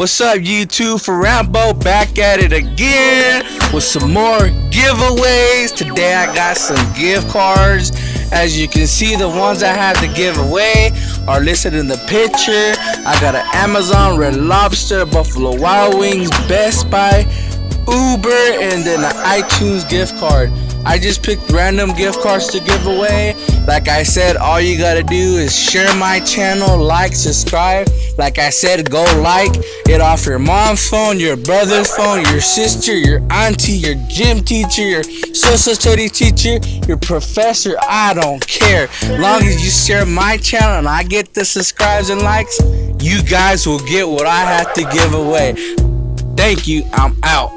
What's up, YouTube? FerRambo back at it again with some more giveaways. Today I got some gift cards. As you can see, the ones I have to give away are listed in the picture. I got an Amazon, Red Lobster, Buffalo Wild Wings, Best Buy, Uber, and then an iTunes gift card. I just picked random gift cards to give away. Like I said, all you gotta do is share my channel, like, subscribe. Like I said, go like it off your mom's phone, your brother's phone, your sister, your auntie, your gym teacher, your social studies teacher, your professor. I don't care. Long as you share my channel and I get the subscribes and likes, you guys will get what I have to give away. Thank you. I'm out.